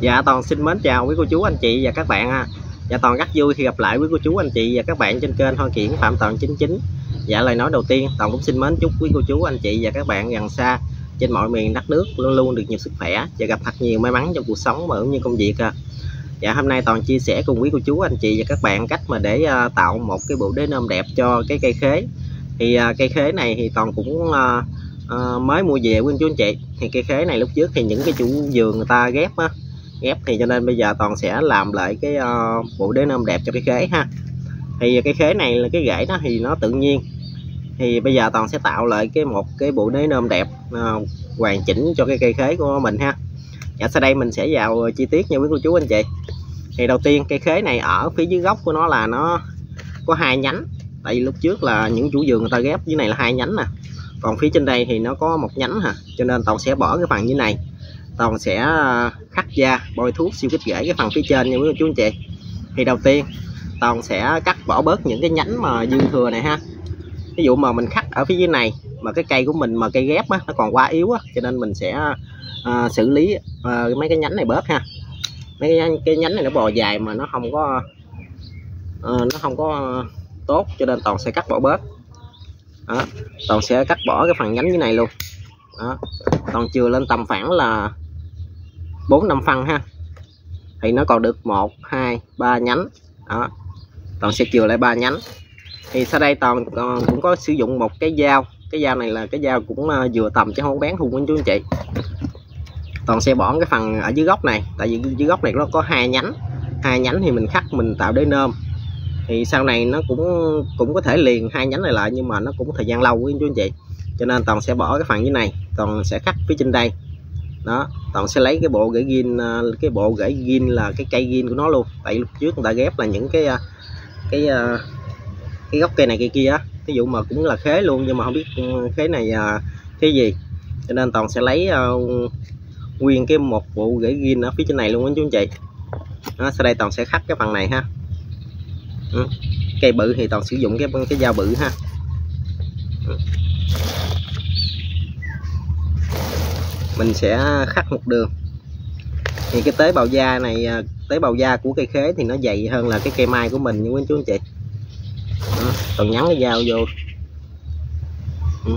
Dạ Toàn xin mến chào quý cô chú anh chị và các bạn ha. Dạ Toàn rất vui khi gặp lại quý cô chú anh chị và các bạn trên kênh Hoa Kiển Phạm Toàn 99. Dạ lời nói đầu tiên Toàn cũng xin mến chúc quý cô chú anh chị và các bạn gần xa trên mọi miền đất nước luôn luôn được nhiều sức khỏe và gặp thật nhiều may mắn trong cuộc sống và cũng như công việc. À. Dạ hôm nay Toàn chia sẻ cùng quý cô chú anh chị và các bạn cách mà để uh, tạo một cái bộ đế nôm đẹp cho cái cây khế. Thì uh, cây khế này thì Toàn cũng uh, uh, mới mua về quý chú anh chị. Thì cây khế này lúc trước thì những cái chủ vườn người ta ghép á ghép thì cho nên bây giờ toàn sẽ làm lại cái uh, bộ đế nôm đẹp cho cái khế ha. Thì cái khế này là cái rễ nó thì nó tự nhiên. Thì bây giờ toàn sẽ tạo lại cái một cái bộ đế nôm đẹp uh, hoàn chỉnh cho cái cây khế của mình ha. Dạ sau đây mình sẽ vào chi tiết nha quý cô chú anh chị. Thì đầu tiên cây khế này ở phía dưới gốc của nó là nó có hai nhánh. Tại vì lúc trước là những chủ vườn người ta ghép dưới này là hai nhánh nè. Còn phía trên đây thì nó có một nhánh hả cho nên toàn sẽ bỏ cái phần như này toàn sẽ à, khắc da bôi thuốc siêu kích rễ cái phần phía trên nha quý chú anh chị thì đầu tiên toàn sẽ cắt bỏ bớt những cái nhánh mà dư thừa này ha ví dụ mà mình khắc ở phía dưới này mà cái cây của mình mà cây ghép á, nó còn quá yếu á, cho nên mình sẽ à, xử lý à, mấy cái nhánh này bớt ha mấy cái, cái nhánh này nó bò dài mà nó không có à, nó không có tốt cho nên toàn sẽ cắt bỏ bớt đó. toàn sẽ cắt bỏ cái phần nhánh như này luôn đó. toàn chừa lên tầm khoảng là 4 năm phân ha. Thì nó còn được một hai ba nhánh. Đó. Toàn sẽ chừa lại ba nhánh. Thì sau đây toàn ờ, cũng có sử dụng một cái dao. Cái dao này là cái dao cũng ờ, vừa tầm chứ không bán hung anh chú anh chị. Toàn sẽ bỏ cái phần ở dưới gốc này. Tại vì dưới gốc này nó có hai nhánh. Hai nhánh thì mình khắc mình tạo đế nơm, thì sau này nó cũng cũng có thể liền hai nhánh này lại nhưng mà nó cũng thời gian lâu với chú anh chị. Cho nên toàn sẽ bỏ cái phần dưới này. Toàn sẽ cắt phía trên đây đó toàn sẽ lấy cái bộ gãy gin à, cái bộ gãy gin là cái cây gin của nó luôn. Tại lúc trước người ta ghép là những cái à, cái à, cái gốc cây này cây kia á. Ví dụ mà cũng là khế luôn nhưng mà không biết ừ, khế này cái gì. Cho nên toàn sẽ lấy nguyên cái một bộ gãy gin ở phía trên này luôn đó chú anh chị. Đó, sau đây toàn sẽ khắc cái phần này ha. Ừ. cây bự thì toàn sử dụng cái cái dao bự ha ừ mình sẽ khắc một đường. Thì cái tế bào da này à, tế bào da của cây khế thì nó dày hơn là cái cây mai của mình nhưng quý chú anh chị. Đó, còn nhắn cái dao vô. Ừ.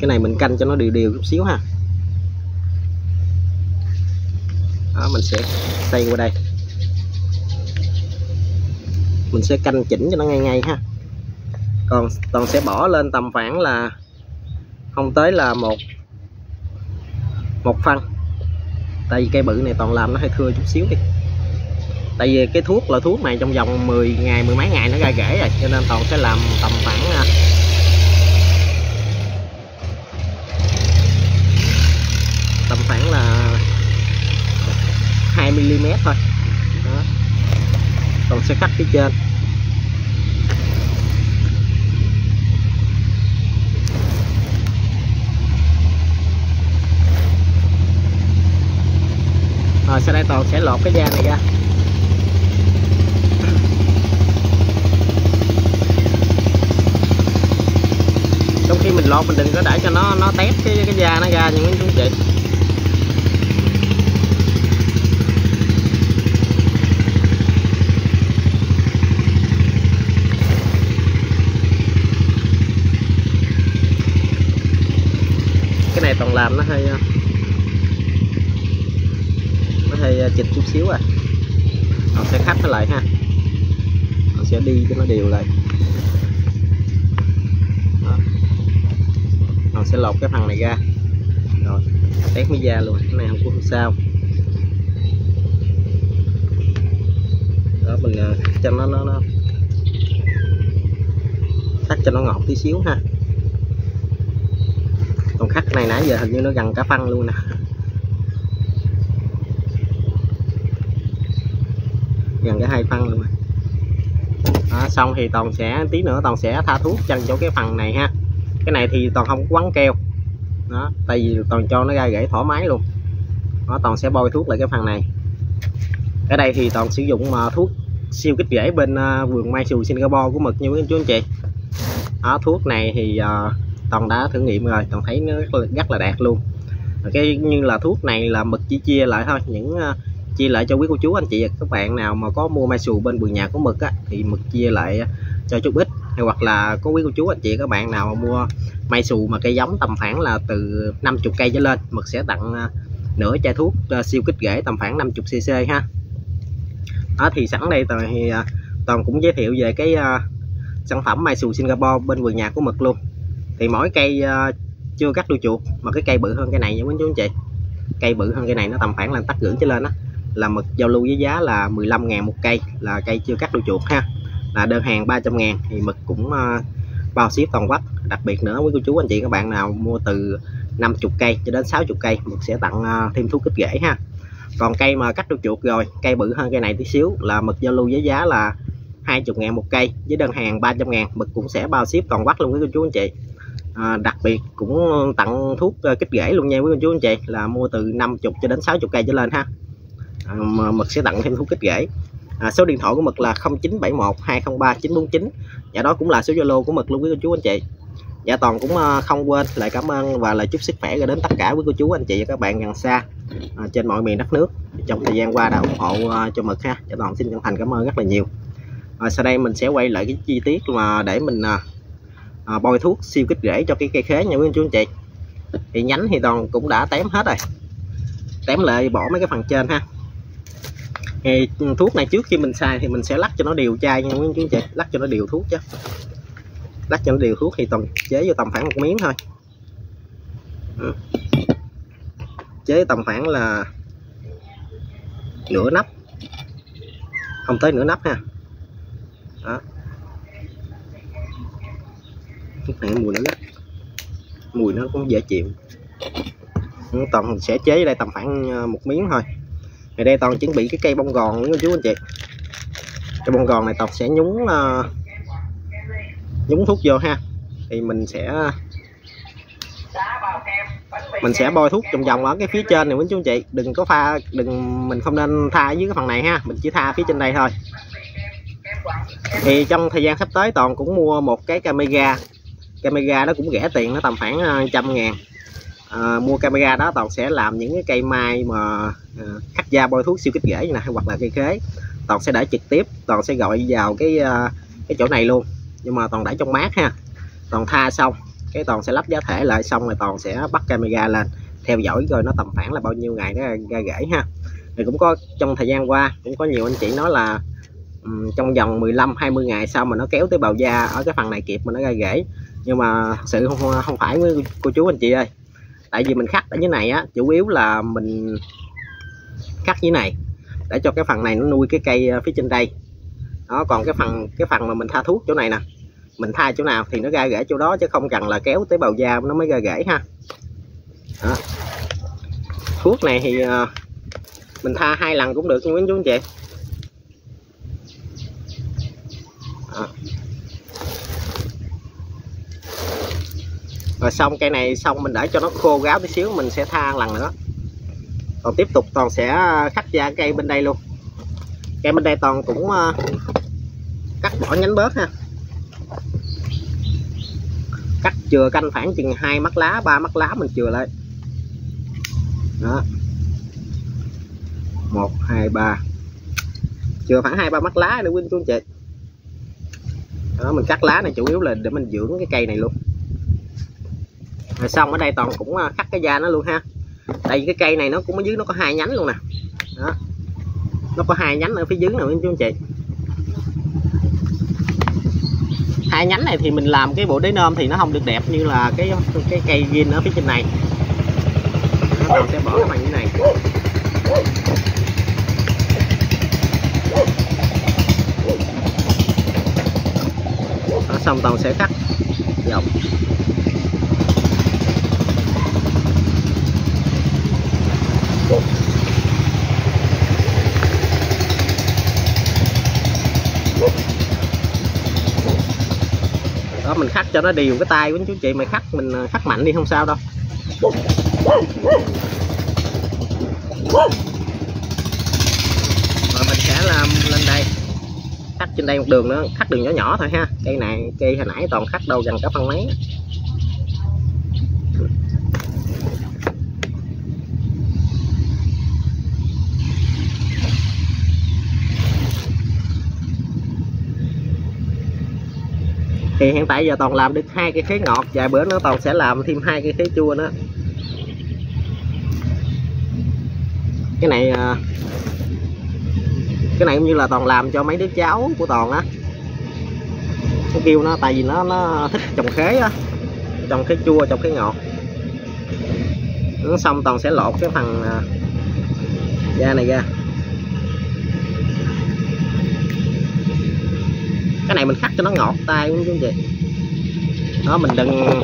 Cái này mình canh cho nó đều đều chút xíu ha. Đó, mình sẽ xây qua đây. Mình sẽ canh chỉnh cho nó ngay ngay ha. Còn toàn sẽ bỏ lên tầm khoảng là không tới là một một phân. Tại vì cây bự này toàn làm nó hơi thưa chút xíu đi. Tại vì cái thuốc là thuốc này trong vòng 10 ngày, mười mấy ngày nó ra rễ rồi, cho nên toàn sẽ làm tầm khoảng à, tầm khoảng là 2 mm thôi. Đó. toàn sẽ cắt phía trên. Đây toàn sẽ lột cái da này ra. Trong khi mình lột, mình đừng có để cho nó nó tép cái cái da nó ra những anh chị. Cái này toàn làm nó hơi chỉnh chút xíu à. Nó sẽ khách nó lại ha. Nó sẽ đi cho nó đều lại. Đó. nó sẽ lột cái phần này ra. Rồi tét mới da luôn. Cái này không có sao. Đó, mình ờ, cho nó nó nó cắt cho nó ngọt tí xíu ha. Còn khách này nãy giờ hình như nó gần cả phân luôn nè. Gần cái hai phân luôn đó, xong thì toàn sẽ tí nữa toàn sẽ tha thuốc chân cho cái phần này ha. Cái này thì toàn không quấn keo. Đó tại vì toàn cho nó ra rễ thoải mái luôn. Nó toàn sẽ bôi thuốc lại cái phần này. Ở đây thì toàn sử dụng mà thuốc siêu kích rễ bên uh, vườn mai sù Singapore của mực như quý chú anh chị. Đó, thuốc này thì uh, toàn đã thử nghiệm rồi toàn thấy nó rất là, rất là đạt luôn. Cái như là thuốc này là mực chỉ chia lại thôi những uh, chia lại cho quý cô chú anh chị và các bạn nào mà có mua mai xù bên vườn nhà của mực á, thì mực chia lại à, cho chút ít hay hoặc là có quý cô chú anh chị các bạn nào mà mua mai xù mà cây giống tầm khoảng là từ 50 cây trở lên mực sẽ tặng à, nửa chai thuốc siêu kích rễ tầm khoảng 50 cc ha. Đó thì sẵn đây toàn thì à, toàn cũng giới thiệu về cái uh, sản phẩm mai xù Singapore bên vườn nhà của mực luôn. Thì mỗi cây uh, chưa cắt đuôi chuột mà cái cây bự hơn cái này nha quý chú anh chị. Cây bự hơn cây này nó tầm khoảng là tắt rưỡi trở lên á là mực giao lưu với giá là 15 ngàn một cây là cây chưa cắt đuôi chuột ha. Là đơn hàng 300 ngàn thì mực cũng ờ, bao ship toàn quốc. Đặc biệt nữa quý cô chú anh chị các bạn nào mua từ 50 cây cho đến 60 cây mực sẽ tặng ờ, thêm thuốc kích rễ ha. Còn cây mà cắt đuôi chuột rồi cây bự hơn cây này tí xíu là mực giao lưu với giá là 20 ngàn một cây. Với đơn hàng 300 ngàn mực cũng sẽ bao ship toàn quốc luôn quý cô chú anh chị. À, đặc biệt cũng tặng thuốc kích rễ luôn nha quý cô chú anh chị là mua từ 50 cho đến 60 cây trở lên ha à, mực sẽ tặng thêm thuốc kích rễ. À, số điện thoại của mực là 0971 203 949 và đó cũng là số zalo của mực luôn quý cô chú anh chị. Dạ toàn cũng ờ, không quên lại cảm ơn và lời chúc sức khỏe đến tất cả quý cô chú anh chị và các bạn gần xa à, trên mọi miền đất nước. Trong thời gian qua đã ủng hộ ờ, cho mực ha. Dạ toàn xin chân thành cảm ơn rất là nhiều. À, sau đây mình sẽ quay lại cái chi tiết mà để mình à, à, bôi thuốc siêu kích rễ cho cái cây khế nha quý anh chú anh chị. Thì nhánh thì toàn cũng đã tém hết rồi. Tém lại bỏ mấy cái phần trên ha thì thuốc này trước khi mình xài thì mình sẽ lắc cho nó đều chai nha, quý anh chú anh chị lắc cho nó đều thuốc chứ. Lắc cho nó đều thuốc thì tầm, chế vô tầm khoảng một miếng thôi. Ừ. chế tầm khoảng là nửa nắp. Không tới nửa nắp ha. Đó. Thuốc này mùi nó rất mùi nó cũng dễ chịu. Tầm sẽ chế đây tầm khoảng ờ, một miếng thôi ngày đây toàn chuẩn bị cái cây bông gòn nữa chú anh chị? Cây bông gòn này toàn sẽ nhúng uh, nhúng thuốc vô ha. Thì mình sẽ mình sẽ bôi thuốc vòng vòng ở cái phía trên này quý chú anh chị. Đừng có pha đừng mình không nên tha dưới cái phần này ha. Mình chỉ tha phía trên đây thôi. Thì trong thời gian sắp tới toàn cũng mua một cái camera. Camera nó cũng rẻ tiền nó tầm khoảng ờ, trăm ngàn à, mua camera đó toàn sẽ làm những cái cây mai mà à, cắt da bôi thuốc siêu kích rễ như này hoặc là cây khế. Toàn sẽ để trực tiếp toàn sẽ gọi vào cái ờ, cái chỗ này luôn. Nhưng mà toàn để trong mát ha. Toàn tha xong cái toàn sẽ lắp giá thể lại xong rồi toàn sẽ bắt camera lên theo dõi rồi nó tầm khoảng là bao nhiêu ngày nó ra rễ ha. Thì cũng có trong thời gian qua cũng có nhiều anh chị nói là um, trong vòng 15 20 ngày sau mà nó kéo tới bào da ở cái phần này kịp mà nó ra rễ. Nhưng mà sự không không phải với cô chú anh chị ơi tại vì mình khắc ở dưới này á, chủ yếu là mình khắc dưới này, để cho cái phần này nó nuôi cái cây ờ, phía trên đây. Đó, còn cái phần cái phần mà mình tha thuốc chỗ này nè, mình tha chỗ nào thì nó ra rễ chỗ đó, chứ không cần là kéo tới bào da nó mới ra rễ ha. Đó. thuốc này thì ờ, mình tha hai lần cũng được nhưng quý chú anh chị. Rồi xong cây này xong mình để cho nó khô ráo tí xíu, mình sẽ tha lần nữa. Còn tiếp tục toàn sẽ à, cắt ra cây bên đây luôn. Cây bên đây toàn cũng à, cắt bỏ nhánh bớt ha. Cắt chừa canh khoảng chừng hai mắt lá, ba mắt lá mình chừa lại. Đó. Một, hai, ba. Chừa khoảng hai, ba mắt lá để quynh chú anh chị. Đó, mình cắt lá này chủ yếu là để mình dưỡng cái cây này luôn rồi xong ở đây toàn cũng à, cắt cái da nó luôn ha. Tại vì cái cây này nó cũng ở dưới nó có hai nhánh luôn nè. Đó. Nó có hai nhánh ở phía dưới nè chú anh chị. Hai nhánh này thì mình làm cái bộ đế nôm thì nó không được đẹp như là cái cái cây gin ở phía trên này. Nó sẽ bỏ cái bằng như này. Đó, xong toàn sẽ cắt dọc mình khắc cho nó đều cái tay của chú chị, mày khắc mình ờ, khắc mạnh đi, không sao đâu. Rồi mình sẽ làm lên đây. Cắt trên đây một đường nữa cắt đường nhỏ nhỏ thôi ha. Cây này, cây hồi nãy toàn cắt đâu gần cả phân mấy. Thì hiện tại giờ toàn làm được hai cây khế ngọt. Vài bữa nữa toàn sẽ làm thêm hai cây khế chua nữa. Cái này à, cái này cũng như là toàn làm cho mấy đứa cháu của toàn á. Nó kêu nó, tại vì nó nó thích trồng khế á. Trồng khế chua, trồng khế ngọt. Nó xong toàn sẽ lột cái phần à, da này ra. Mình khắc cho nó ngọt tay cũng chứ gì đó, mình đừng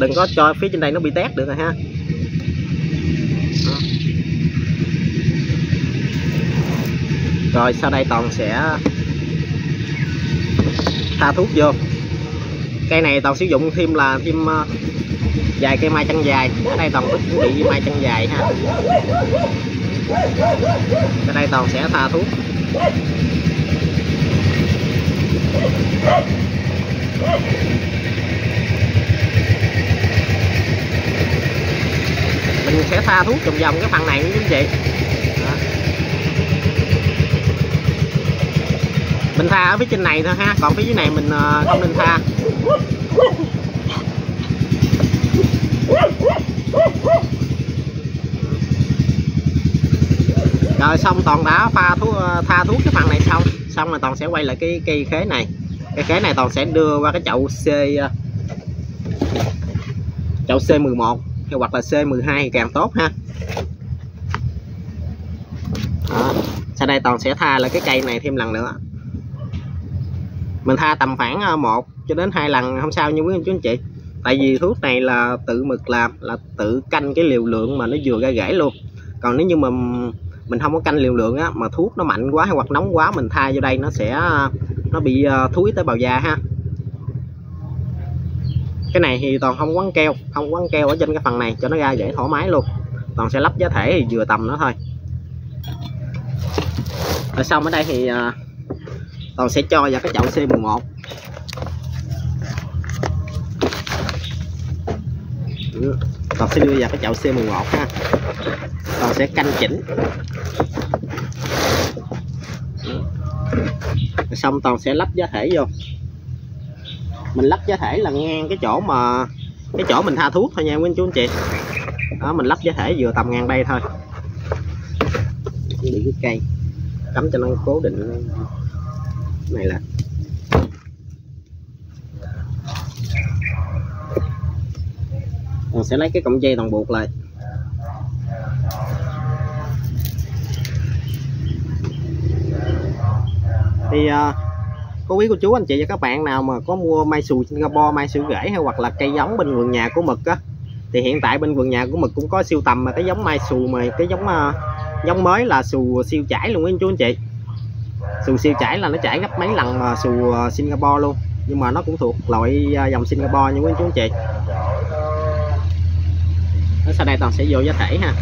đừng có cho phía trên đây nó bị tét được rồi ha. Đó. rồi, sau đây toàn sẽ tha thuốc vô. Cây này toàn sử dụng thêm là thêm dài vài cây mai chân dài. Ở đây toàn có chuẩn bị mai chân dài ha. Ở đây toàn sẽ tha thuốc mình sẽ pha thuốc vòng vòng cái phần này nha vậy Đó. mình tha ở phía trên này thôi ha, còn phía dưới này mình ờ, không nên tha rồi xong, toàn đã pha thuốc ờ, tha thuốc cái phần này xong xong là toàn sẽ quay lại cái cây khế này. Cái khế này toàn sẽ đưa qua cái chậu C ờ, chậu C11 hay hoặc là C12 hai càng tốt ha. Đó. sau đây toàn sẽ tha lại cái cây này thêm lần nữa. Mình tha tầm khoảng ờ, một cho đến hai lần, không sao nhưng quý anh chú anh chị. Tại vì thuốc này là tự mực làm, là tự canh cái liều lượng mà nó vừa ra rễ luôn. Còn nếu như mà mình không có canh liều lượng á, mà thuốc nó mạnh quá hay hoặc nóng quá, mình thay vô đây nó sẽ ờ, nó bị ờ, thúi tới bào da ha. Cái này thì toàn không quấn keo, không quấn keo ở trên cái phần này cho nó ra dễ thoải mái luôn. Toàn sẽ lắp giá thể thì vừa tầm nó thôi. Rồi xong ở đây thì ờ, toàn sẽ cho vào cái chậu C11 ừ, toàn sẽ đưa vào cái chậu C11 ha toàn sẽ canh chỉnh. Rồi xong toàn sẽ lắp giá thể vô. Mình lắp giá thể là ngang cái chỗ mà, cái chỗ mình tha thuốc thôi nha quý anh chú anh chị. Đó, mình lắp giá thể vừa tầm ngang đây thôi. Bị cái cây. Cắm cho nó cố định. Này là mình sẽ lấy cái cọng dây toàn buộc lại. Thì uh, cô quý cô chú anh chị và các bạn nào mà có mua mai sù Singapore mai xù rễ hay hoặc là cây giống bên vườn nhà của mực á thì hiện tại bên vườn nhà của mực cũng có siêu tầm mà cái giống mai sù mà cái giống uh, giống mới là sù siêu chảy luôn anh chú anh chị. Sù siêu chảy là nó chảy gấp mấy lần mà sù à, Singapore luôn nhưng mà nó cũng thuộc loại dòng Singapore nha quý anh chú anh chị. Sau đây toàn sẽ vô giá thể ha.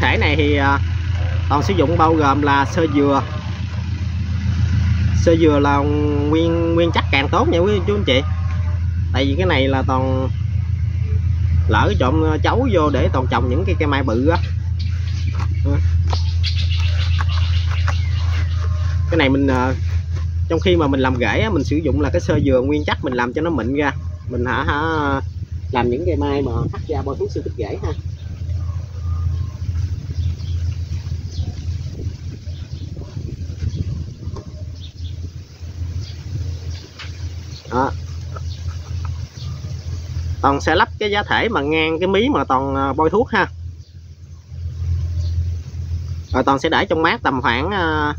Thể này thì à, toàn sử dụng bao gồm là sơ dừa. Sơ dừa là nguyên nguyên chắc càng tốt nha quý chú anh chị. Tại vì cái này là toàn lỡ trộm à, chấu vô để toàn trồng những cái cây mai bự á. Ừ. Cái này mình à, trong khi mà mình làm rễ mình sử dụng là cái sơ dừa nguyên chắc mình làm cho nó mịn ra. Mình hả, hả làm những cây mai mà cắt ra bôi thuốc sư tích rễ ha. Toàn sẽ lắp cái giá thể mà ngang cái mí mà toàn à, bôi thuốc ha. Rồi toàn sẽ để trong mát tầm khoảng à,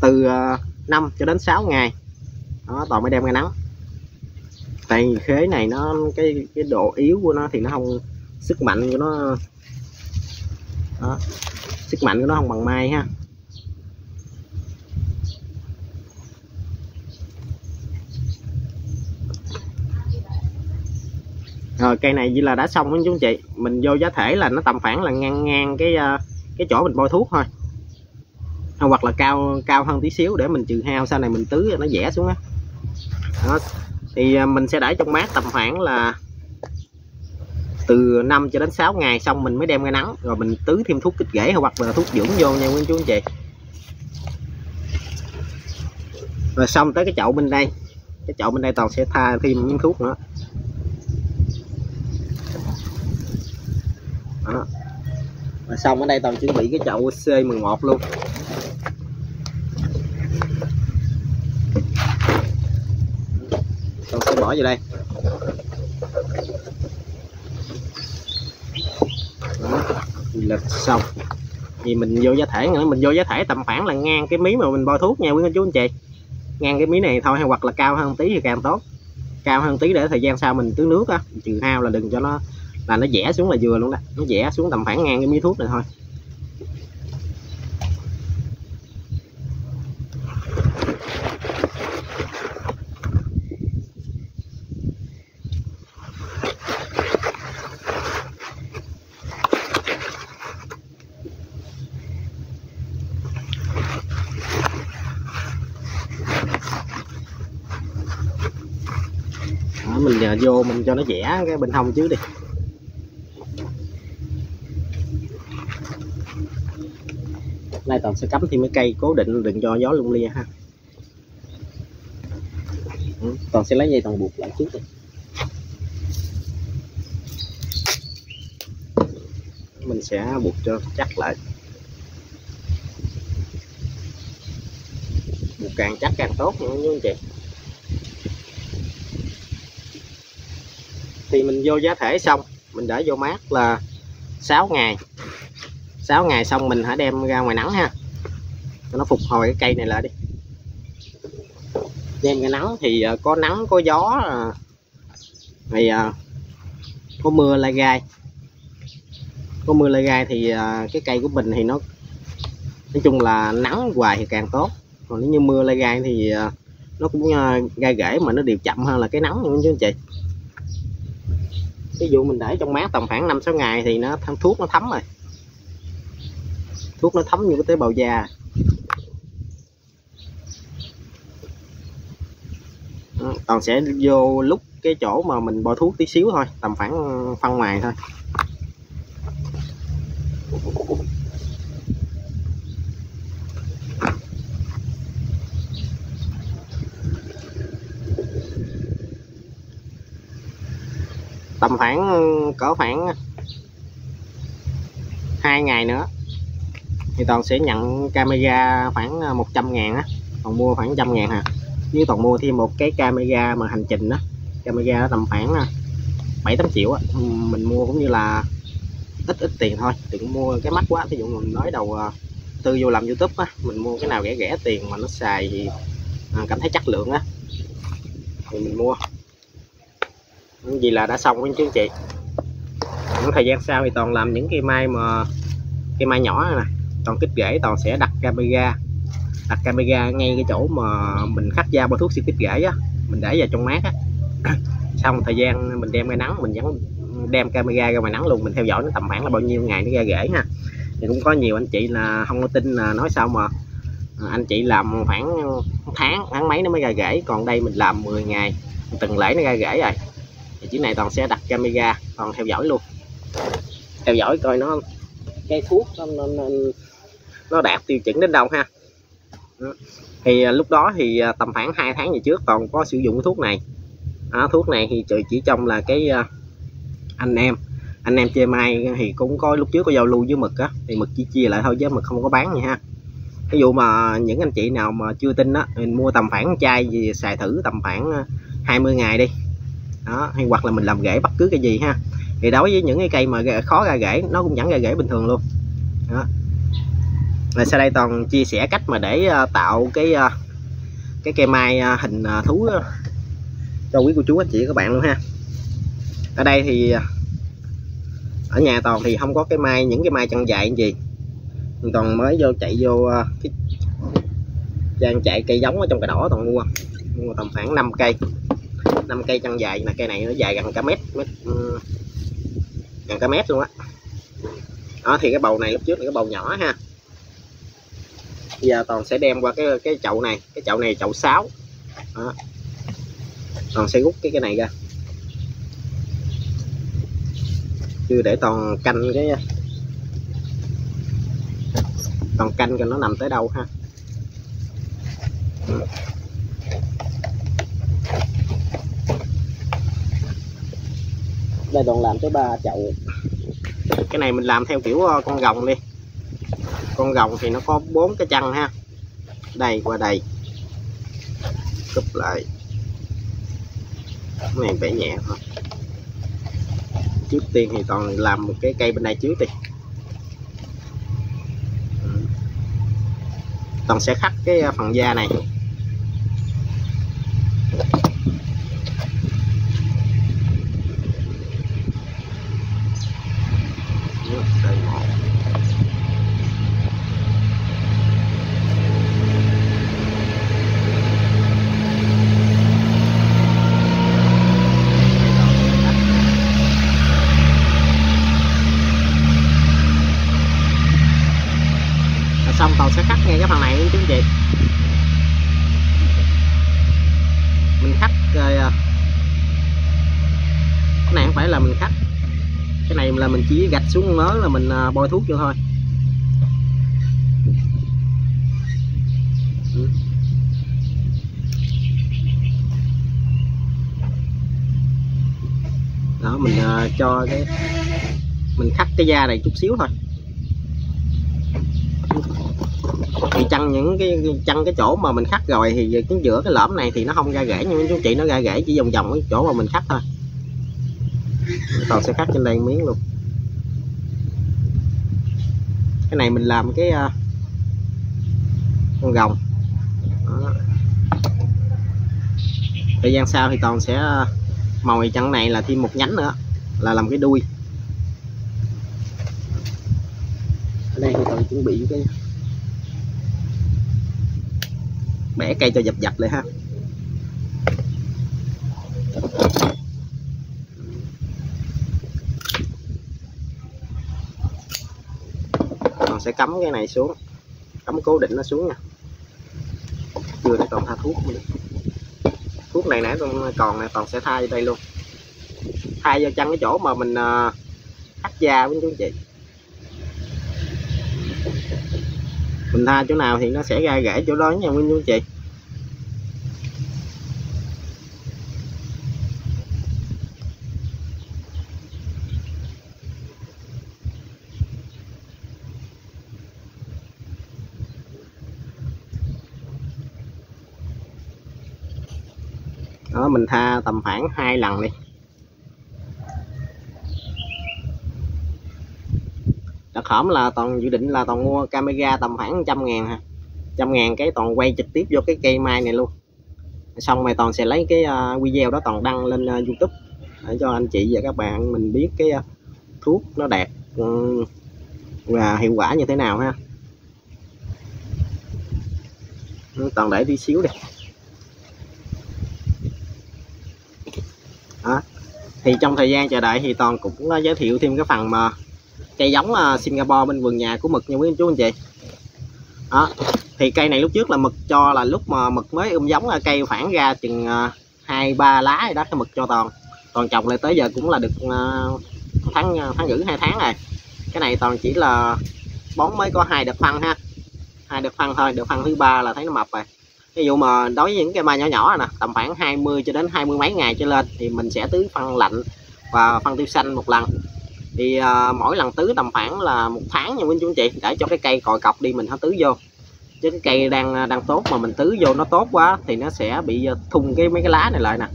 từ à, 5 cho đến 6 ngày. Đó, toàn mới đem ra nắng. Tại vì khế này nó, cái cái độ yếu của nó thì nó không, sức mạnh của nó, đó. sức mạnh của nó không bằng mai ha. Rồi cây này như là đã xong với chú chị. Mình vô giá thể là nó tầm khoảng là ngang ngang cái ờ, cái chỗ mình bôi thuốc thôi. Ờ, hoặc là cao cao hơn tí xíu để mình trừ hao, sau này mình tưới nó dẻ xuống á. Đó. thì mình sẽ để trong mát tầm khoảng là từ 5 cho đến 6 ngày xong mình mới đem ra nắng. Rồi mình tưới thêm thuốc kích rễ hoặc là thuốc dưỡng vô nha quý chú anh chị. Rồi xong tới cái chậu bên đây. Cái chậu bên đây toàn sẽ tha thêm miếng thuốc nữa. Đó. và xong ở đây toàn chuẩn bị cái chậu C11 luôn. Toàn sẽ bỏ vào đây. Đó. là xong. Thì mình vô giá thể nữa, mình vô giá thể tầm khoảng là ngang cái mí mà mình bôi thuốc nha quý anh chú anh chị. Ngang cái mí này thôi hay hoặc là cao hơn tí thì càng tốt. Cao hơn tí để thời gian sau mình tưới nước á, trừ hao là đừng cho nó là nó rẽ xuống là vừa luôn đó. Nó rẽ xuống tầm khoảng ngang cái miếng thuốc này thôi. Mình giờ vô mình cho nó vẽ cái bên hông trước đi. Nay toàn sẽ cắm thêm mấy cây cố định đừng cho gió lung lia ha. Ừ, toàn sẽ lấy dây toàn buộc lại trước mình sẽ buộc cho chắc lại. Buộc càng chắc càng tốt nữa quý anh chị? Thì mình vô giá thể xong mình để vô mát là 6 ngày. 6 ngày xong mình hãy đem ra ngoài nắng ha. Nó phục hồi cái cây này lại đi. Đem ra nắng thì ờ, có nắng, có gió ờ, thì ờ, có mưa lai gai. Có mưa lai gai thì cái cây của mình thì nó, nói chung là nắng hoài thì càng tốt. Còn nếu như mưa lai gai thì nó cũng gai rễ mà nó đều chậm hơn là cái nắng nha chứ anh chị. Ví dụ mình để trong mát tầm khoảng 5 6 ngày thì nó thuốc nó thấm rồi thuốc nó thấm như cái tế bào da. Toàn sẽ vô lúc cái chỗ mà mình bôi thuốc tí xíu thôi, tầm khoảng ừ, phân ngoài thôi. Tầm khoảng ừ, cỡ khoảng ừ, hai ngày nữa thì toàn sẽ nhận camera khoảng à, 100 ngàn á. Còn mua khoảng trăm ngàn hả? Nếu toàn mua thêm một cái camera mà hành trình đó camera đó tầm khoảng à, 7 8 triệu á. Ừ, mình mua cũng như là ít ít tiền thôi. Đừng mua cái mắc quá. Ví dụ mình nói đầu à, tư vô làm youtube á, mình mua cái nào rẻ rẻ tiền mà nó xài thì cảm thấy chất lượng á, thì mình mua. Vì là đã xong với chứ chị? Những thời gian sau thì toàn làm những cây mai mà cây mai nhỏ này nè toàn kích rễ toàn sẽ đặt camera. Đặt camera ngay cái chỗ mà mình khắc da bao thuốc siêu kích rễ á. Mình để vào trong mát á. Xong thời gian mình đem ra nắng mình vẫn đem camera ra ngoài nắng luôn. Mình theo dõi nó tầm khoảng là bao nhiêu ngày nó ra rễ ha. Thì cũng có nhiều anh chị là không có tin là nói sao mà à, anh chị làm khoảng tháng tháng mấy nó mới ra rễ. Còn đây mình làm 10 ngày. Từng lễ nó ra rễ rồi. Thì chiếc này toàn sẽ đặt camera toàn theo dõi luôn. Theo dõi coi nó cây thuốc nó, nó, nó, nó đạt tiêu chuẩn đến đâu ha. Ừ. Thì à, lúc đó thì à, tầm khoảng 2 tháng về trước còn có sử dụng cái thuốc này. Đó, thuốc này thì chỉ trong là cái à, anh em. Anh em chơi mai thì cũng có lúc trước có giao lưu với mực á thì mực chỉ chia lại thôi chứ mực không có bán gì ha. Ví dụ mà những anh chị nào mà chưa tin á mình mua tầm khoảng chai gì xài thử tầm khoảng 20 ngày đi. Đó hay hoặc là mình làm rễ bất cứ cái gì ha. Thì đối với những cái cây mà khó ra rễ nó cũng vẫn ra rễ bình thường luôn. Đó và sau đây toàn chia sẻ cách mà để ờ, tạo cái ờ, cái cây mai ờ, hình thú cho quý cô chú anh chị các bạn luôn ha. Ở đây thì ở nhà toàn thì không có cái mai những cái mai chân dài gì. Toàn mới vô chạy vô cái trang chạy cây giống ở trong cái đỏ toàn mua. Mua tầm khoảng 5 cây 5 cây chân dài là cây này nó dài gần cả mét, mét ừ, gần cả mét luôn á. Đó. thì cái bầu này lúc trước là cái bầu nhỏ ha giờ toàn sẽ đem qua cái cái chậu này, cái chậu này chậu 6 đó. toàn sẽ rút cái cái này ra. Chưa để toàn canh cái, toàn canh cho nó nằm tới đâu ha. Đây đoàn làm tới ba chậu. Cái này mình làm theo kiểu ờ, con rồng đi con rồng thì nó có bốn cái chân ha. Đây qua đây. Cúp lại. Cái này vẽ nhẹ thôi trước tiên thì toàn làm một cái cây bên đây trước đi. Ừ. Toàn sẽ khắc cái à, phần da này đây một Rồi xong toàn sẽ khắc ngay cái phần này luôn chú anh chị mình khắc rồi à, cái này không phải là mình khắc cái này là mình chỉ gạch xuống mớ là mình à, bôi thuốc vô thôi. Ừ. đó, mình à, cho cái, mình khắc cái da này chút xíu thôi. Thì chăn những cái chăn cái chỗ mà mình khắc rồi thì cái giữa cái lõm này thì nó không ra rễ, nhưng chú chị nó ra rễ chỉ vòng vòng cái chỗ mà mình khắc thôi. Còn sẽ khắc trên đây miếng luôn cái này mình làm cái uh, con rồng Đó. thời gian sau thì toàn sẽ ờ, mồi chăn này là thêm một nhánh nữa là làm cái đuôi. Ở đây thì toàn chuẩn bị cái bẻ cây cho dập dập lại ha. Sẽ cắm cái này xuống. Cắm cố định nó xuống nha. Chưa để còn tha thuốc nữa. thuốc này nãy con còn này còn sẽ thay vô đây luôn. Thay vô chăn cái chỗ mà mình uh, cắt da với chú chị. Mình tha chỗ nào thì nó sẽ ra rễ chỗ đó nha nguyên chú chị. Đó, mình tha tầm khoảng hai lần đi. Đợt hổm là toàn dự định là toàn mua camera tầm khoảng trăm ngàn ha trăm ngàn cái toàn quay trực tiếp vô cái cây mai này luôn. Xong mày toàn sẽ lấy cái ờ, video đó toàn đăng lên ờ, youtube để cho anh chị và các bạn mình biết cái ờ, thuốc nó đạt ừ, và hiệu quả như thế nào ha. Toàn để đi xíu đi. Thì trong thời gian chờ đợi thì toàn cũng ờ, giới thiệu thêm cái phần mà cây giống ờ, Singapore bên vườn nhà của mực nha quý anh chú anh chị. Đó, thì cây này lúc trước là mực cho là lúc mà mực mới um giống là cây khoảng ra chừng ờ, hai ba lá rồi đó cái mực cho toàn. Toàn trồng lại tới giờ cũng là được tháng tháng rưỡi, hai tháng rồi. Cái này toàn chỉ là bón mới có hai đợt phân ha. Hai đợt phân thôi, đợt phân thứ ba là thấy nó mập rồi ví dụ mà đối với những cây mai nhỏ nhỏ nè tầm khoảng 20 cho đến hai mươi mấy ngày trở lên thì mình sẽ tưới phân lạnh và phân tiêu xanh một lần. Thì à, mỗi lần tưới tầm khoảng là một tháng nha quý chú anh chị để cho cái cây còi cọc đi mình hãy tưới vô. Chứ cái cây đang à, đang tốt mà mình tưới vô nó tốt quá thì nó sẽ bị à, thung cái mấy cái lá này lại nè.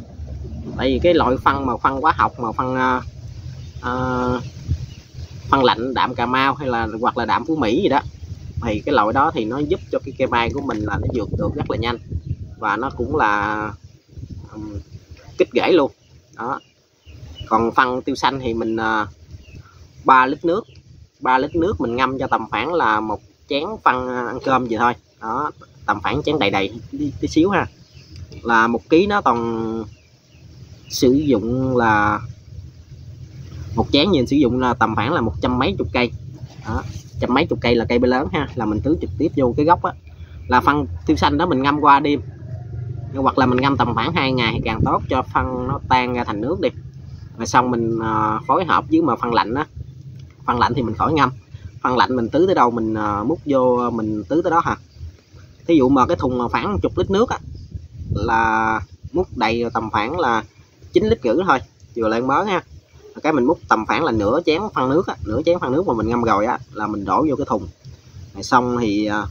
Tại vì cái loại phân mà phân hóa học mà phân à, à, phân lạnh đạm cà mau hay là hoặc là đạm phú mỹ gì đó thì cái loại đó thì nó giúp cho cái cây mai của mình là nó vượt được rất là nhanh. Và nó cũng là um, kích rễ luôn. Đó. Còn phân tiêu xanh thì mình à, uh, 3 lít nước. 3 lít nước mình ngâm cho tầm khoảng là một chén phân ăn cơm gì thôi. Đó tầm khoảng chén đầy đầy tí, tí xíu ha. Là một ký nó còn sử dụng là một chén nhìn sử dụng là tầm khoảng là một trăm mấy chục cây. Đó trăm mấy chục cây là cây bê lớn ha là mình tưới trực tiếp vô cái gốc á. Là phân tiêu xanh đó mình ngâm qua đêm. Hoặc là mình ngâm tầm khoảng 2 ngày thì càng tốt cho phân nó tan ra thành nước đi. Rồi xong mình uh, phối hợp với mà phân lạnh á. Phân lạnh thì mình khỏi ngâm. Phân lạnh mình tưới tới đâu mình uh, múc vô ờ, mình tưới tới đó hả? Thí dụ mà cái thùng khoảng chục lít nước á là múc đầy tầm khoảng là 9 lít rưỡi thôi vừa lên mới ha cái mình múc tầm khoảng là nửa chén phân nước á, nửa chén phân nước mà mình ngâm rồi á là mình đổ vô cái thùng. Này xong thì à,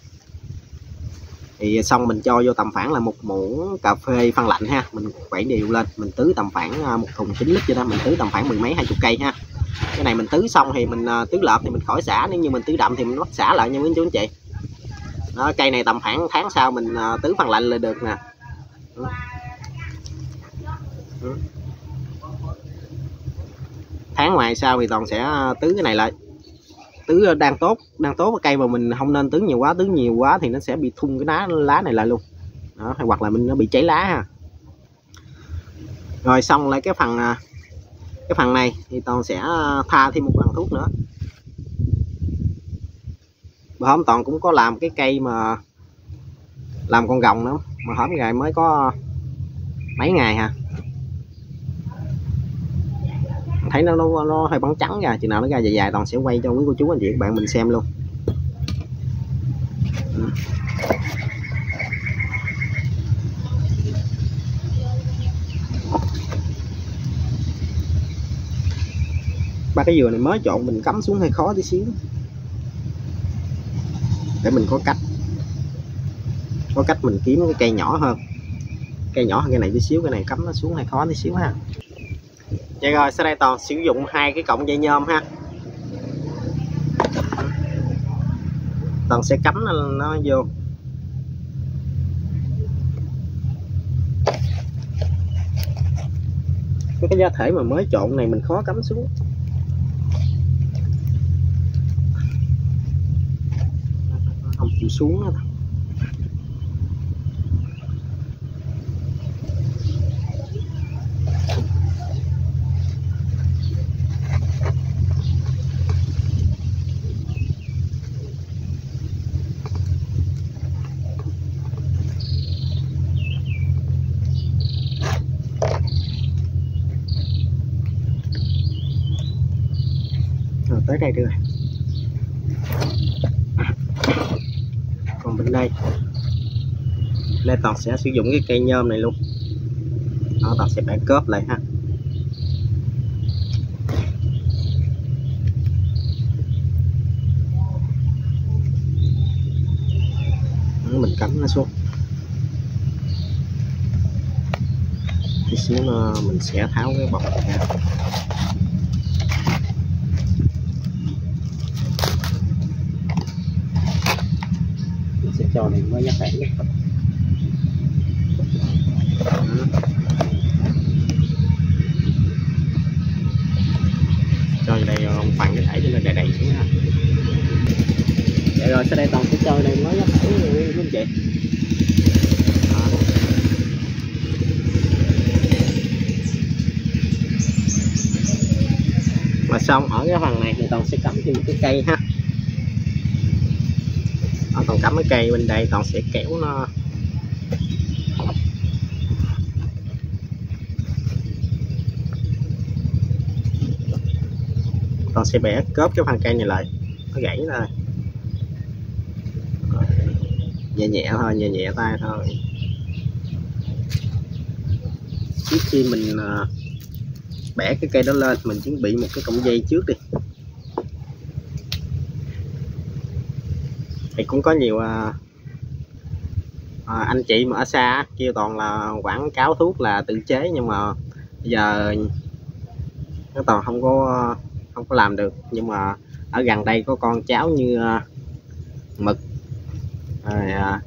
thì xong mình cho vô tầm khoảng là một muỗng cà phê phân lạnh ha mình quậy đều lên mình tưới tầm khoảng à, một thùng 9 lít vậy đó mình tưới tầm khoảng mười mấy hai chục cây ha. Cái này mình tưới xong thì mình à, tưới lợp thì mình khỏi xả nếu như mình tưới đậm thì mình bắt xả lại nha quý chú anh chị. Đó, cây này tầm khoảng tháng sau mình tưới phân lạnh là được nè. Ừ. Ừ tháng ngoài sau thì toàn sẽ à, tưới cái này lại. Tứ à, đang tốt đang tốt cây mà mình không nên tứ nhiều quá tứ nhiều quá thì nó sẽ bị thun cái lá lá này lại luôn. Đó, hoặc là mình nó bị cháy lá ha. Rồi xong lại cái phần à, cái phần này thì toàn sẽ tha thêm một lần thuốc nữa. Bữa hôm toàn cũng có làm cái cây mà làm con rồng nữa mà hôm ngày mới có mấy ngày ha. Thấy nó nó, nó hơi bắn trắng ra chừng nào nó ra dài dài toàn sẽ quay cho quý cô chú anh chị các bạn mình xem luôn. Ba cái dừa này mới trộn mình cắm xuống hơi khó tí xíu. Để mình có cách. Có cách mình kiếm cái cây nhỏ hơn. Cây nhỏ hơn cái này tí xíu cái này cắm nó xuống hơi khó tí xíu ha vậy rồi sau đây toàn sử dụng hai cái cọng dây nhôm ha. Toàn sẽ cắm nó, nó vô. Cái giá thể mà mới trộn này mình khó cắm xuống. Không chịu xuống nữa này được còn bên đây đây toàn sẽ sử dụng cái cây nhôm này luôn. Đó, toàn sẽ bẻ cớp lại ha. Mình cắm nó xuống. Tí xíu mình sẽ tháo cái bọc ra. Này mới nhắc lại cho vào đây ông phẳng cái thảy cho nên đầy đầy xuống ha. Vậy rồi sau đây toàn sẽ cho đây mới nhắc thảy luôn chị? Mà xong ở cái phần này thì toàn sẽ cắm thêm một cái cây ha nó còn cắm cái cây bên đây toàn sẽ kéo nó. Toàn sẽ bẻ cớp cái phần cây này lại. Nó gãy thôi nhẹ nhẹ thôi, nhẹ nhẹ tay thôi. Trước khi mình à, bẻ cái cây đó lên, mình chuẩn bị một cái cọng dây trước đi. Thì cũng có nhiều à, à, anh chị mà ở xa kêu toàn là quảng cáo thuốc là tự chế nhưng mà bây giờ nó toàn không có không có làm được. Nhưng mà ở gần đây có con cháu như à, mực à,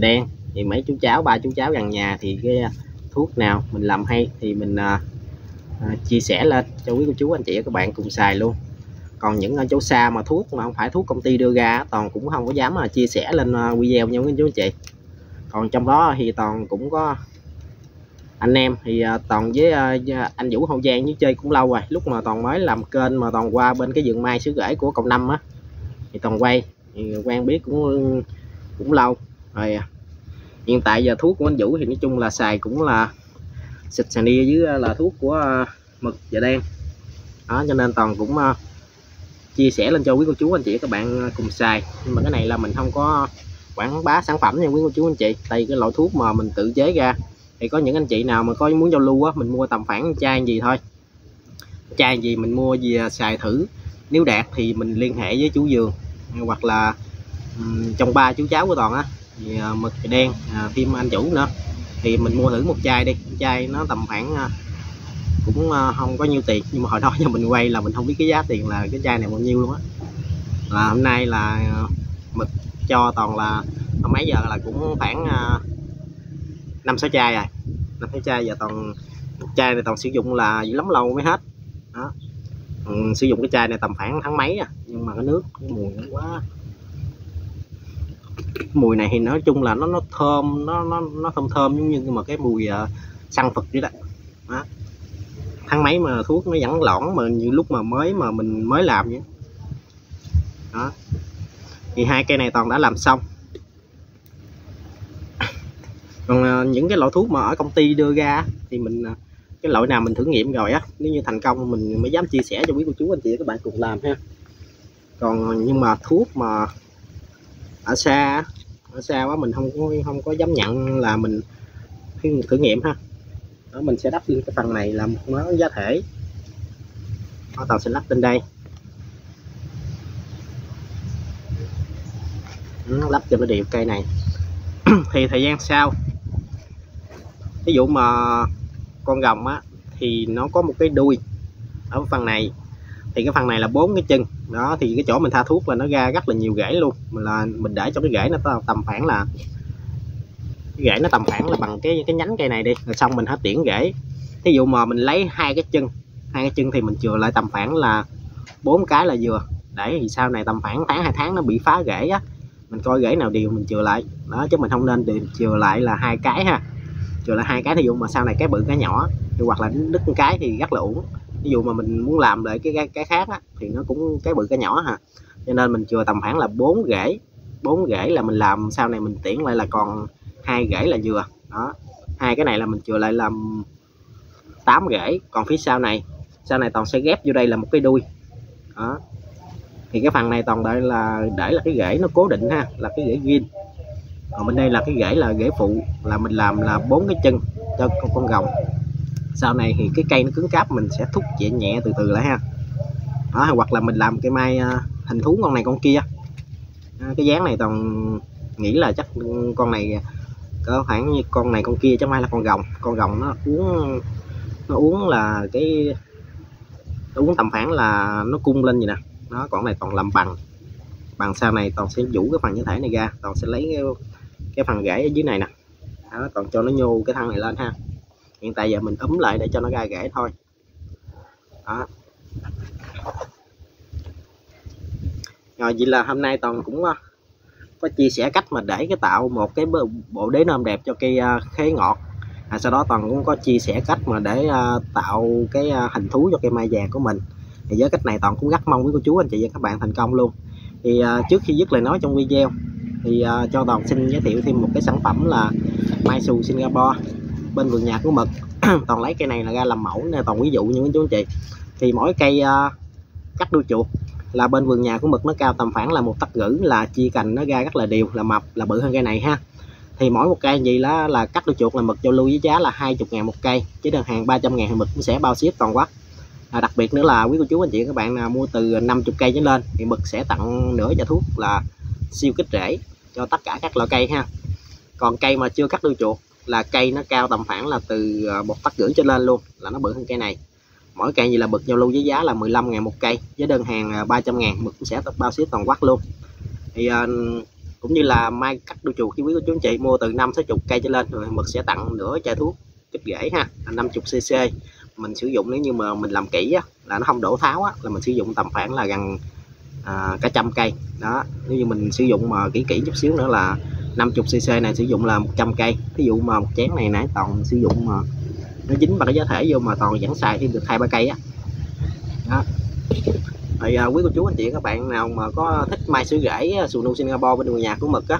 đen. Thì mấy chú cháu ba chú cháu gần nhà thì cái thuốc nào mình làm hay thì mình à, à, chia sẻ lên cho quý cô chú anh chị và các bạn cùng xài luôn còn những ờ, chỗ xa mà thuốc mà không phải thuốc công ty đưa ra toàn cũng không có dám mà chia sẻ lên ờ, video nha quý chú anh chị. Còn trong đó thì toàn cũng có anh em thì toàn với anh Vũ Hậu Giang với chơi cũng lâu rồi. Lúc mà toàn mới làm kênh mà toàn qua bên cái vườn mai xứ rễ của cộng năm á, thì toàn quay. Thì quen biết cũng cũng lâu. Rồi à, hiện tại giờ thuốc của anh Vũ thì nói chung là xài cũng là xịt sàn đi với là thuốc của mực và đen. Đó, cho nên toàn cũng chia sẻ lên cho quý cô chú anh chị các bạn à, cùng xài. Nhưng mà cái này là mình không có quảng bá sản phẩm nha quý cô chú anh chị. Tại cái loại thuốc mà mình tự chế ra thì có những anh chị nào mà có muốn giao lưu á mình mua tầm khoảng chai gì thôi. Chai gì mình mua gì à, xài thử. Nếu đạt thì mình liên hệ với chú giường hoặc là um, trong ba chú cháu của toàn á thì uh, mực đen uh, phim anh chủ nữa. Thì mình mua thử một chai đi. Chai nó tầm khoảng uh, cũng ờ, không có nhiêu tiền nhưng mà hồi đó nhà mình quay là mình không biết cái giá tiền là cái chai này bao nhiêu luôn á. Là hôm nay là ờ, mực cho toàn là mấy giờ là cũng khoảng ờ, năm sáu chai rồi. Năm sáu chai giờ toàn chai này toàn sử dụng là lắm lâu mới hết. Đó. Ừ, sử dụng cái chai này tầm khoảng tháng mấy à nhưng mà cái nước cái mùi nó quá. Mùi này thì nói chung là nó nó thơm nó nó nó thơm thơm giống như mà cái mùi uh, xăng phật vậy đó tháng mấy mà thuốc nó vẫn lỏng mà như lúc mà mới mà mình mới làm vậy? Đó. Thì hai cây này toàn đã làm xong. Còn à, những cái loại thuốc mà ở công ty đưa ra thì mình à, cái loại nào mình thử nghiệm rồi á, nếu như thành công mình mới dám chia sẻ cho quý cô chú, anh chị, các bạn cùng làm ha. Còn à, nhưng mà thuốc mà ở xa ở xa quá mình không có không có dám nhận là mình thử nghiệm ha đó, mình sẽ đắp lên cái phần này làm nó giá thể. Hoa toàn sẽ lắp lên đây. Lắp cho nó đều cây này. Thì thời gian sau, ví dụ mà con rồng á, thì nó có một cái đuôi ở phần này. Thì cái phần này là bốn cái chân. Đó, thì cái chỗ mình tha thuốc là nó ra rất là nhiều rễ luôn. Mình là, mình để cho cái rễ nó tầm khoảng là rễ nó tầm khoảng là bằng cái cái nhánh cây này đi rồi xong mình hết tiễn rễ thí dụ mà mình lấy hai cái chân hai cái chân thì mình chừa lại tầm khoảng là bốn cái là vừa. Để thì sau này tầm khoảng tháng hai tháng nó bị phá rễ á mình coi rễ nào đều mình chừa lại. Đó chứ mình không nên thì chừa lại là hai cái ha. Chừa lại hai cái thí dụ mà sau này cái bự cái nhỏ thì hoặc là đứt cái thì rất là uổng. Ví dụ mà mình muốn làm lại cái cái khác á, thì nó cũng cái bự cái nhỏ ha. Cho nên mình chừa tầm khoảng là bốn rễ bốn rễ là mình làm sau này mình tiễn lại là còn hai rễ là vừa. Đó. Hai cái này là mình chừa lại làm 8 rễ còn phía sau này sau này toàn sẽ ghép vô đây là một cái đuôi. Đó. Thì cái phần này toàn đợi là để là cái rễ nó cố định ha là cái rễ ghim còn bên đây là cái rễ là rễ phụ là mình làm là bốn cái chân cho con, con rồng sau này thì cái cây nó cứng cáp mình sẽ thúc nhẹ nhẹ từ từ lại ha. Đó hoặc là mình làm cây mai à, hình thú con này con kia. Cái dáng này toàn nghĩ là chắc con này có khoảng như con này con kia chứ mai là con rồng. Con rồng nó uống nó uống là cái nó uống tầm khoảng là nó cung lên vậy nè. Nó còn này toàn làm bằng. Bằng sau này toàn sẽ vũ cái phần như thể này ra toàn sẽ lấy cái, cái phần rễ ở dưới này nè. Đó, còn cho nó nhô cái thân này lên ha. Hiện tại giờ mình ấm lại để cho nó ra rễ thôi. Đó. Rồi vậy là hôm nay toàn cũng có chia sẻ cách mà để cái tạo một cái bộ đế nơm đẹp cho cây à, khế ngọt. À, sau đó toàn cũng có chia sẻ cách mà để uh, tạo cái uh, hình thú cho cây mai vàng của mình. Thì với cách này toàn cũng rất mong với cô chú anh chị và các bạn thành công luôn. Thì uh, trước khi dứt lời nói trong video thì uh, cho toàn xin giới thiệu thêm một cái sản phẩm là mai xù Singapore. Bên vườn nhà của mực toàn lấy cây này là ra làm mẫu nên toàn ví dụ như quý chú anh chị. Thì mỗi cây uh, cắt đuôi chuột là bên vườn nhà của mực nó cao tầm khoảng là một tấc rưỡi là chia cành nó ra rất là đều là mập là bự hơn cây này ha. Thì mỗi một cây gì đó là cắt đuôi chuột là mực giao lưu với giá là 20 ngàn một cây chứ đơn hàng 300 ngàn thì mực cũng sẽ bao ship toàn quốc. À, đặc biệt nữa là quý cô chú anh chị các bạn nào mua từ 50 cây trở lên thì mực sẽ tặng nửa cho thuốc là siêu kích rễ cho tất cả các loại cây ha. Còn cây mà chưa cắt đuôi chuột là cây nó cao tầm khoảng là từ à, một tấc rưỡi trở lên luôn là nó bự hơn cây này mỗi cây như là bực giao lưu với giá là 15 ngàn một cây. Với đơn hàng à, 300 ngàn mực cũng sẽ bao ship toàn quốc luôn. Thì uh, cũng như là mai cắt đuôi chuột khi quý cô chú anh chị mua từ 5 60 cây trở lên rồi mực sẽ tặng nửa chai thuốc kích rễ ha 50 cc mình sử dụng nếu như mà mình làm kỹ á, là nó không đổ tháo á, là mình sử dụng tầm khoảng là gần à, cả trăm cây. Đó nếu như mình sử dụng mà kỹ kỹ chút xíu nữa là 50 cc này sử dụng là 100 cây. Ví dụ mà một chén này nãy toàn sử dụng mà nó dính vào cái giá thể vô mà toàn vẫn xài thêm được hai ba cây á. Đó. Thì à, quý cô chú anh chị các bạn nào mà có thích mai sứ rễ à, sù nu Singapore bên đường nhà của mực á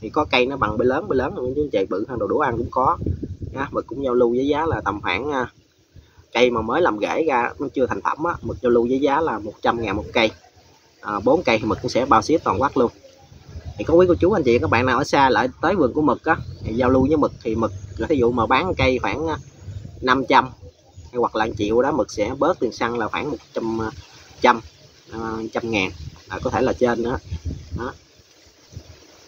thì có cây nó bằng bê lớn bê lớn những chú chị bự hơn đồ đủ ăn cũng có. Nha mực cũng giao lưu với giá là tầm khoảng à, cây mà mới làm rễ ra nó chưa thành phẩm á mực giao lưu với giá là 100 ngàn một cây. À, 4 cây thì mực cũng sẽ bao ship toàn quốc luôn. Thì có quý cô chú anh chị các bạn nào ở xa lại tới vườn của mực á thì giao lưu với mực thì mực thí dụ mà bán cây khoảng à, 500 hay hoặc là 1 triệu đó mực sẽ bớt tiền xăng là khoảng 100 trăm ờ, ờ, trăm ngàn. À, có thể là trên nữa đó.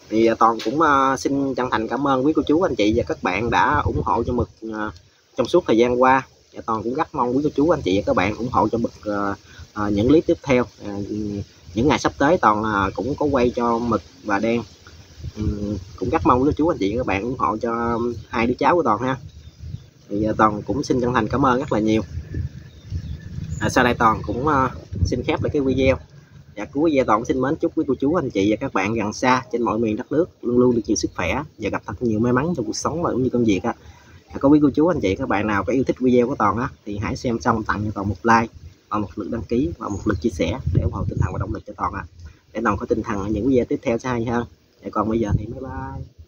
thì ờ, toàn cũng uh, xin chân thành cảm ơn quý cô chú anh chị và các bạn đã ủng hộ cho mực uh, trong suốt thời gian qua. Và toàn cũng rất mong quý cô chú anh chị và các bạn ủng hộ cho mực uh, uh, những clip tiếp theo. Uh, những ngày sắp tới toàn uh, cũng có quay cho mực và đen. Um, cũng rất mong quý cô chú anh chị và các bạn ủng hộ cho hai đứa cháu của toàn ha thì uh, toàn cũng xin chân thành cảm ơn rất là nhiều. À, sau đây toàn cũng uh, xin khép lại cái video. Và cuối video toàn xin mến chúc quý cô chú anh chị và các bạn gần xa trên mọi miền đất nước luôn luôn được nhiều sức khỏe và gặp thật nhiều may mắn trong cuộc sống và cũng như công việc á. À, có quý cô chú anh chị các bạn nào có yêu thích video của toàn á thì hãy xem xong tặng cho toàn một like và một lượt đăng ký và một lượt chia sẻ để ủng hộ tinh thần và động lực cho toàn ạ để toàn có tinh thần ở những video tiếp theo sẽ hay hơn. Để còn bây giờ thì bye bye.